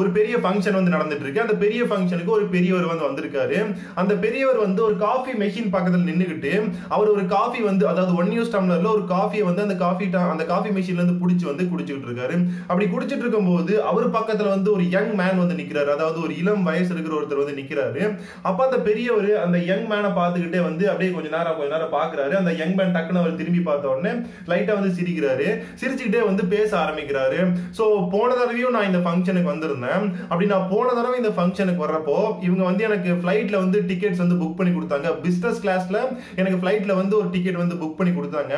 ஒரு பெரிய ஃபங்க்ஷன் வந்து நடந்துட்டு இருக்கு அந்த பெரிய ஃபங்க்ஷனுக்கு ஒரு பெரியவர் வந்து வந்திருக்காரு. அந்த பெரியவர் வந்து ஒரு காஃபி மெஷின் பக்கத்தில் நின்றுக்கிட்டு அவர் ஒரு காஃபி வந்து அதாவது ஒன் யூஸ் டம்ளர்ல ஒரு காஃபியை வந்து அந்த காஃபி அந்த காஃபி மெஷின்ல இருந்து வந்து குடிச்சிட்டு இருக்காரு அப்படி குடிச்சிட்டு இருக்கும்போது அவர் பக்கத்துல வந்து ஒரு யங் மேன் வந்து நிக்கிறாரு. அதாவது ஒரு இளம் வயசு இருக்கிற ஒருத்தர் வந்து நிக்கிறாரு. அப்ப அந்த பெரியவர் அந்த யங் மேனை பார்த்துக்கிட்டே வந்து அப்படியே கொஞ்ச நேரம் கொஞ்ச நேரம் பாக்குறாரு அந்த யங் மேன் டக்குன்னு அவர் திரும்பி பார்த்த உடனே லைட்டா வந்து சிரிக்கிறாரு. சிரிச்சுக்கிட்டே வந்து பேச ஆரம்பிக்கிறாரு. ஸோ போன தடவையும் நான் இந்த ஃபங்க்ஷனுக்கு வந்திருந்தேன். அப்படி நான் போன தடவை இந்த ஃபங்க்ஷனுக்கு வர்றப்போ இவங்க வந்து எனக்கு ஃப்ளைட்டில் வந்து டிக்கெட்ஸ் வந்து புக் பண்ணி கொடுத்தாங்க. பிஸ்னஸ் கிளாஸில் எனக்கு ஃப்ளைட்டில் வந்து ஒரு டிக்கெட் வந்து புக் பண்ணி கொடுத்தாங்க.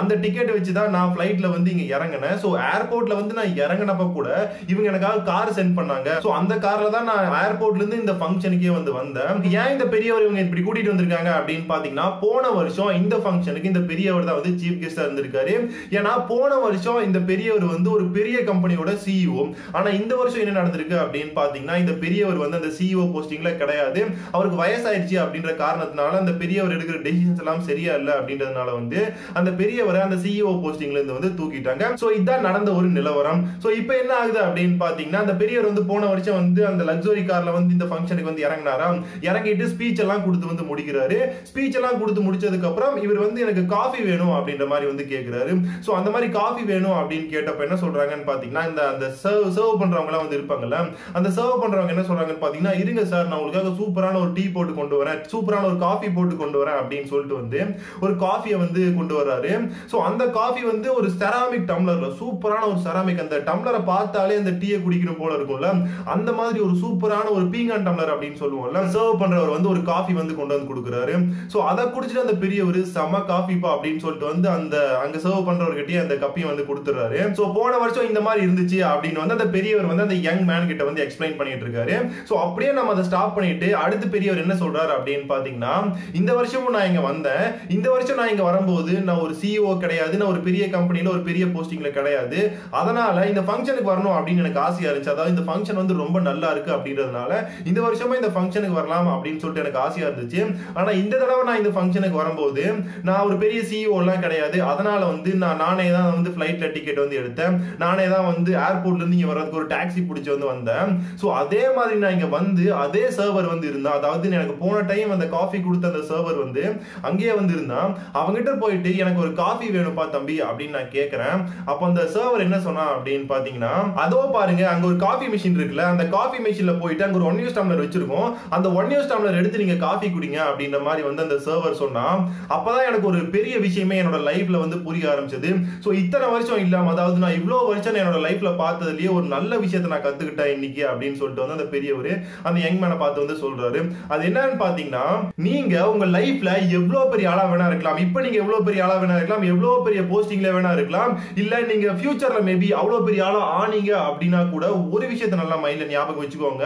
அந்த டிக்கெட் வச்சு தான் நான் ஃப்ளைட்டில் வந்து இங்கே இறங்கினேன். ஸோ ஏர்போர்ட்டில் வந்து நான் இறங்கினப்ப கூட இவங்க எனக்காக கார் சென்ட் பண்ணாங்க. ஸோ அந்த காரில் தான் நான் ஏர்போர்ட்லேருந்து இந்த ஃபங்க்ஷனுக்கே வந்து வந்தேன். ஏன் இந்த பெரியவர் இவங்க இப்படி கூட்டிகிட்டு வந்திருக்காங்க அப்படின்னு பார்த்தீங்கன்னா போன வருஷம் இந்த ஃபங்க்ஷனுக்கு இந்த பெரியவர் தான் வந்து சீஃப் கெஸ்ட்டாக இருந்திருக்காரு. ஏன்னா போன வருஷம் இந்த பெரியவர் வந்து ஒரு பெரிய கம்பெனியோட சிஇஓ ஆனால் இந்த வருஷம் என்ன நடந்திருக்கு அப்படின்னு பாத்தீங்கன்னா இந்த பெரியவர் வந்து அந்த சிஇஓ போஸ்டிங்ல கிடையாது. அவருக்கு வயசாயிருச்சு அப்படின்ற காரணத்தினால அந்த பெரியவர் எடுக்கிற டெசிஷன்ஸ் எல்லாம் சரியா இல்ல அப்படின்றதுனால வந்து அந்த பெரியவரை அந்த சிஇஓ போஸ்டிங்ல இருந்து வந்து தூக்கிட்டாங்க. சோ இதான் நடந்த ஒரு நிலவரம். சோ இப்போ என்ன ஆகுது அப்படின்னு பாத்தீங்கன்னா அந்த பெரியவர் வந்து போன வருஷம் வந்து அந்த லக்ஸரி கார்ல வந்து இந்த ஃபங்க்ஷனுக்கு வந்து இறங்கினாரா? இறங்கிட்டு ஸ்பீச் எல்லாம் கொடுத்து வந்து முடிக்கிறாரு. ஸ்பீச் எல்லாம் கொடுத்து முடிச்சதுக்கு அப்புறம் இவர் வந்து எனக்கு காஃபி வேணும் அப்படின்ற மாதிரி வந்து கேக்குறாரு. சோ அந்த மாதிரி காஃபி வேணும் அப்படின்னு கேட்டப்ப என்ன சொல்றாங்கன்னு பாத்தீங்கன்னா இந்த அந்த சர்வ் சர்வ் பண்றவங்க எல்லாம் வந்து இருப்பாங்கல்ல? அந்த சர்வ் பண்றவங்க என்ன சொல்றாங்கன்னு பாத்தீங்கன்னா இருங்க சார் நான் உங்களுக்காக சூப்பரான ஒரு டீ போட்டு கொண்டு வரேன். சூப்பரான ஒரு காஃபி போட்டு கொண்டு வரேன். அப்படின்னு சொல்லிட்டு வந்து ஒரு காஃபியை வந்து கொண்டு வர்றாரு. சோ அந்த காஃபி வந்து ஒரு செராமிக் டம்ளர்ல சூப்பரான ஒரு செராமிக் அந்த டம்ளரை பார்த்தாலே அந்த டீயை குடிக்கணும் போல இருக்கும்ல? அந்த மாதிரி ஒரு சூப்பரான ஒரு பீங்கான் டம்ளர் அப்படின்னு சொல்லுவோம்ல சர்வ் பண்றவர் வந்து ஒரு காஃபி வந்து கொண்டு வந்து கொடுக்குறாரு. சோ அதை குடிச்சிட்டு அந்த பெரியவர் செம காஃபிப்பா அப்படின்னு சொல்லிட்டு வந்து அந்த அங்க சர்வ் பண்றவர்கிட்டயே அந்த கப்பியை வந்து கொடுத்துறாரு சோ போன வருஷம் இந்த மாதிரி இருந்துச்சு அப்படின்னு வந்து அந்த பெரியவர் வந்து அந்த யங் மேன் கிட்ட வந்து எக்ஸ்பிளைன் பண்ணிட்டு இருக்காரு ஸோ அப்படியே நம்ம அதை ஸ்டாப் பண்ணிட்டு அடுத்து பெரியவர் என்ன சொல்றாரு அப்படின்னு பாத்தீங்கன்னா இந்த வருஷமும் நான் இங்க வந்தேன். இந்த வருஷம் நான் இங்க வரும்போது நான் ஒரு சிஇஓ கிடையாது நான் ஒரு பெரிய கம்பெனியில ஒரு பெரிய போஸ்டிங்ல கிடையாது. அதனால இந்த ஃபங்க்ஷனுக்கு வரணும் அப்படின்னு எனக்கு ஆசையா இருந்துச்சு. அதாவது இந்த ஃபங்க்ஷன் வந்து ரொம்ப நல்லா இருக்கு அப்படின்றதுனால இந்த வருஷமா இந்த ஃபங்க்ஷனுக்கு வரலாம் அப்படின்னு சொல்லிட்டு எனக்கு ஆசையா இருந்துச்சு. ஆனா இந்த தடவை நான் இந்த ஃபங்க்ஷனுக்கு வரும்போது நான் ஒரு பெரிய சிஇஓ எல்லாம் கிடையாது. அதனால வந்து நான் நானே தான் வந்து ஃபிளைட்ல டிக்கெட் வந்து எடுத்தேன். நானே தான் வந்து ஏர்போர்ட்ல இருந்து இங்க வர்றதுக்கு ஒரு டாக்ஸி பிடிச்சி வந்து வந்தேன். ஸோ அதே மாதிரி நான் இங்கே வந்து அதே சர்வர் வந்து இருந்தா அதாவது எனக்கு போன டைம் அந்த காஃபி கொடுத்த அந்த சர்வர் வந்து அங்கேயே வந்து இருந்தான். அவங்ககிட்ட போயிட்டு எனக்கு ஒரு காஃபி வேணும்ப்பா தம்பி அப்படின்னு நான் கேட்குறேன் அப்போ அந்த சர்வர் என்ன சொன்னா அப்படின்னு பார்த்தீங்கன்னா அதோ பாருங்க அங்கே ஒரு காஃபி மிஷின் இருக்குல்ல அந்த காஃபி மிஷினில் போயிட்டு அங்கே ஒரு ஒன் யூஸ் டம்ளர் வச்சிருக்கோம். அந்த ஒன் யூஸ் டம்ளர் எடுத்து நீங்கள் காஃபி குடிங்க அப்படின்ற மாதிரி வந்து அந்த சர்வர் சொன்னால் அப்போ தான் எனக்கு ஒரு பெரிய விஷயமே என்னோட லைஃப்பில் வந்து புரிய ஆரம்பிச்சது. ஸோ இத்தனை வருஷம் இல்லாமல் அதாவது நான் இவ்வளோ வருஷம் என்னோட லைஃப்பில் பார்த்ததுலேயே ஒரு நல்ல விஷயத்தை நான் கத்துக்கிட்டேன் இன்னைக்கு அப்படின்னு சொல்லிட்டு வந்து அந்த பெரியவர் அந்த யங் மேனை பார்த்து வந்து சொல்றாரு. அது என்னன்னு பாத்தீங்கன்னா நீங்க உங்க லைஃப்ல எவ்வளவு பெரிய ஆளா வேணா இருக்கலாம். இப்ப நீங்க எவ்வளவு பெரிய ஆளா வேணா இருக்கலாம். எவ்வளவு பெரிய போஸ்டிங்ல வேணா இருக்கலாம். இல்ல நீங்க ஃபியூச்சர்ல மேபி அவ்வளவு பெரிய ஆளா ஆனீங்க அப்படின்னா கூட ஒரு விஷயத்தை நல்லா மைண்ட்ல ஞாபகம் வச்சுக்கோங்க.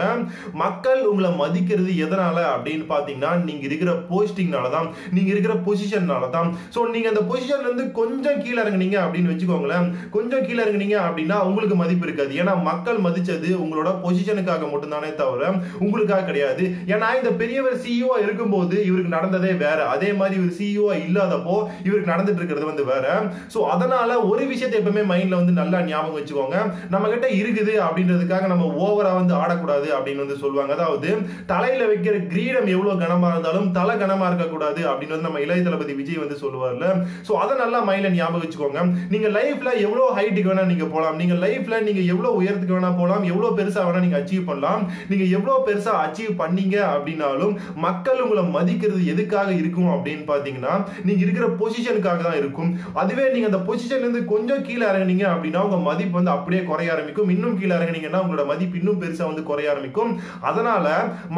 மக்கள் உங்களை மதிக்கிறது எதனால அப்படின்னு பாத்தீங்கன்னா நீங்க இருக்கிற போஸ்டிங்னால தான். நீங்க இருக்கிற பொசிஷன்னால தான். சோ நீங்க அந்த பொசிஷன்ல இருந்து கொஞ்சம் கீழே இறங்குனீங்க அப்படின்னு வச்சுக்கோங்களேன். கொஞ்சம் கீழே இறங்குனீங்க அப்படின்னா உங்களுக்கு மதிப்பு இருக்காது. ஏன்னா மக்கள் மதிச்சது உங்களோட பொசிஷனுக்காக மட்டும்தானே தவிர உங்களுக்காக கிடையாது. ஏன்னா இந்த பெரியவர் சிஇஓ இருக்கும்போது இவருக்கு நடந்ததே வேற. அதே மாதிரி இவர் சிஇஓ இல்லாதப்போ இவருக்கு நடந்துட்டு இருக்கிறது வந்து வேற. ஸோ அதனால ஒரு விஷயத்தை எப்பவுமே மைண்ட்ல வந்து நல்லா ஞாபகம் வச்சுக்கோங்க. நம்ம கிட்ட இருக்குது அப்படின்றதுக்காக நம்ம ஓவரா வந்து ஆடக்கூடாது அப்படின்னு வந்து சொல்லுவாங்க. அதாவது தலையில வைக்கிற கிரீடம் எவ்வளவு கனமா இருந்தாலும் தலை கனமா இருக்கக்கூடாது அப்படின்னு வந்து நம்ம இளைய தளபதி விஜய் வந்து சொல்லுவார்ல. ஸோ அதை நல்லா மைண்ட்ல ஞாபகம் வச்சுக்கோங்க. நீங்க லைஃப்ல எவ்வளவு ஹைட்டுக்கு வேணா நீங்க போலாம். நீங்க லைஃப்ல நீங்க எவ்வளவு உயரத்துக்கு வேணா போலாம். எவ்வளவு எவ்வளோ பெருசாக வேணால் நீங்கள் அச்சீவ் பண்ணலாம். நீங்க எவ்வளோ பெருசாக அச்சீவ் பண்ணீங்க அப்படின்னாலும் மக்கள் உங்களை மதிக்கிறது எதுக்காக இருக்கும் அப்படின்னு பார்த்தீங்கன்னா நீங்க இருக்கிற பொசிஷனுக்காக தான் இருக்கும். அதுவே நீங்க அந்த பொசிஷன்லேருந்து கொஞ்சம் கீழே இறங்குனீங்க அப்படின்னா உங்க மதிப்பு வந்து அப்படியே குறைய ஆரம்பிக்கும். இன்னும் கீழே இறங்குனீங்கன்னா உங்களோட மதிப்பு இன்னும் பெருசாக வந்து குறைய ஆரம்பிக்கும். அதனால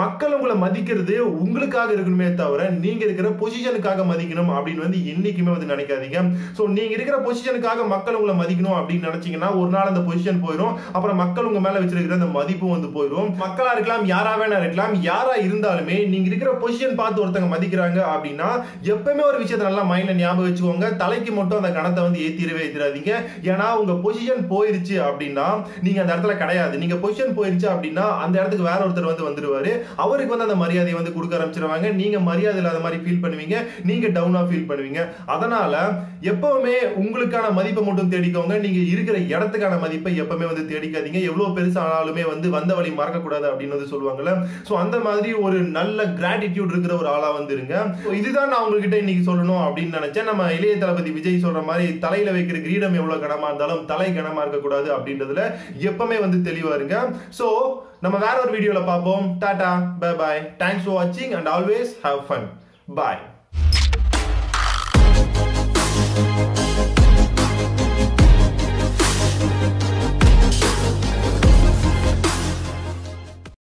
மக்கள் உங்களை மதிக்கிறது உங்களுக்காக இருக்கணுமே தவிர நீங்க இருக்கிற பொசிஷனுக்காக மதிக்கணும் அப்படின்னு வந்து என்னைக்குமே வந்து நினைக்காதீங்க. ஸோ நீங்க இருக்கிற பொசிஷனுக்காக மக்கள் உங்களை மதிக்கணும் அப்படின்னு நினைச்சீங்கன்னா ஒரு நாள் அந்த பொசிஷன் போயிடும் அப்புறம் மக்கள் உங்கள் மேலே வச்சிருக்கிற அந்த மதிப்பும் வந்து போயிடும் மக்களா இருக்கலாம் யாரா வேணா இருக்கலாம் யாரா இருந்தாலுமே நீங்க இருக்கிற பொசிஷன் பார்த்து ஒருத்தங்க மதிக்கிறாங்க அப்படின்னா எப்பவுமே ஒரு விஷயத்த நல்லா மைண்ட்ல ஞாபகம் வச்சுக்கோங்க. தலைக்கு மட்டும் அந்த கணத்தை வந்து ஏத்திரவே ஏத்திராதீங்க ஏன்னா உங்க பொசிஷன் போயிருச்சு அப்படின்னா நீங்க அந்த இடத்துல கிடையாது. நீங்க பொசிஷன் போயிருச்சு அப்படின்னா அந்த இடத்துக்கு வேற ஒருத்தர் வந்து வந்துருவாரு. அவருக்கு வந்து அந்த மரியாதையை வந்து கொடுக்க ஆரம்பிச்சிருவாங்க. நீங்க மரியாதை இல்லாத மாதிரி ஃபீல் பண்ணுவீங்க. நீங்க டவுனா ஃபீல் பண்ணுவீங்க. அதனால எப்பவுமே உங்களுக்கான மதிப்பை மட்டும் தேடிக்கோங்க. நீங்க இருக்கிற இடத்துக்கான மதிப்பை எப்பவுமே வந்து தேடிக்காதீங்க. எவ்வளவு பெருசு பெருசானாலுமே வந்து வந்த வழி மறக்கக்கூடாது அப்படின்னு வந்து சொல்லுவாங்கல்ல. ஸோ அந்த மாதிரி ஒரு நல்ல கிராட்டிடியூட் இருக்கிற ஒரு ஆளா வந்து இருங்க இதுதான் நான் உங்ககிட்ட இன்னைக்கு சொல்லணும் அப்படின்னு நினைச்சேன். நம்ம இளைய தளபதி விஜய் சொல்ற மாதிரி தலையில வைக்கிற கிரீடம் எவ்வளவு கனமா இருந்தாலும் தலை கனமா இருக்கக்கூடாது அப்படின்றதுல எப்பவுமே வந்து தெளிவா இருங்க. ஸோ நம்ம வேற ஒரு வீடியோவில் பார்ப்போம். Tata bye bye thanks for வாட்சிங் and always have fun bye